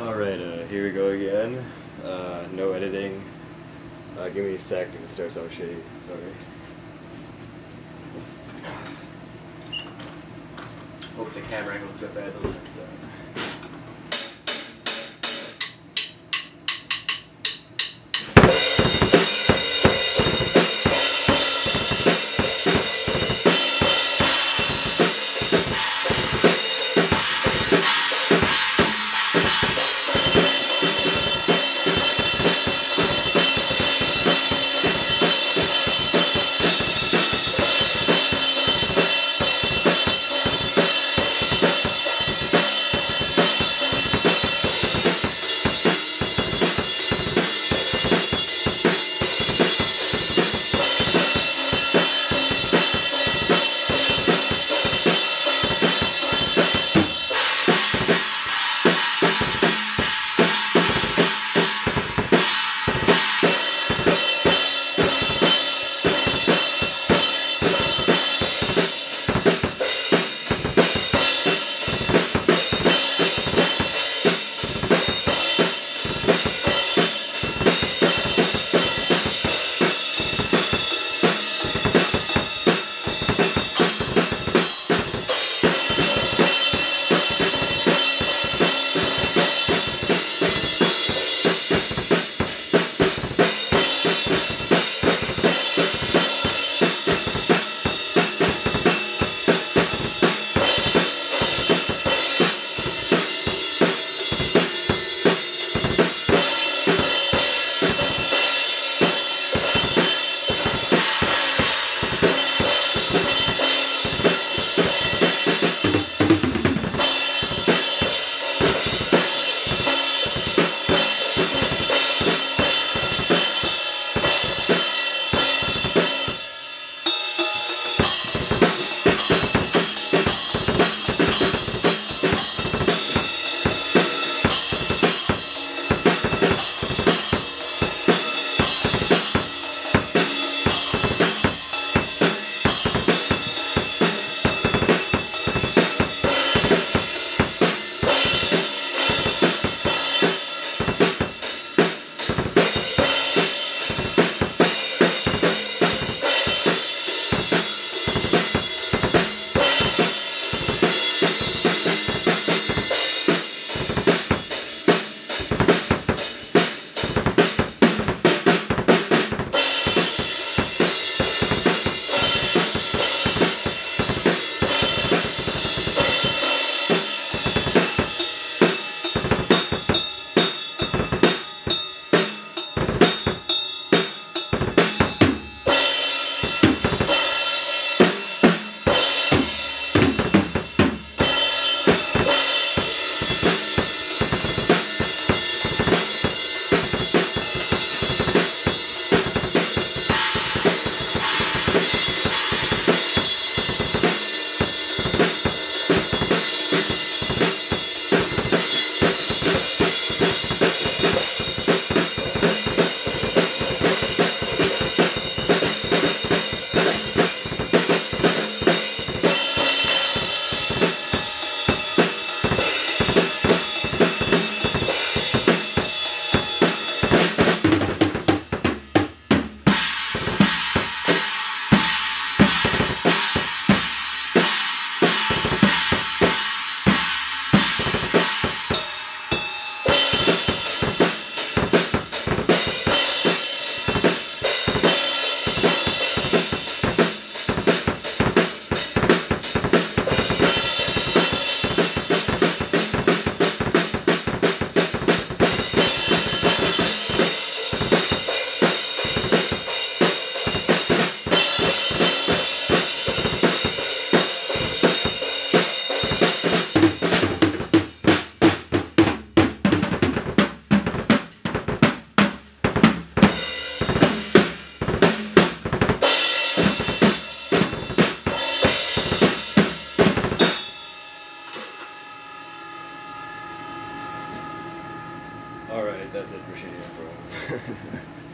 Alright, uh, here we go again. Uh, no editing. Uh, give me a sec if it starts out shitty. Sorry. Hope the camera angle's good better than last time. did Virginia, bro.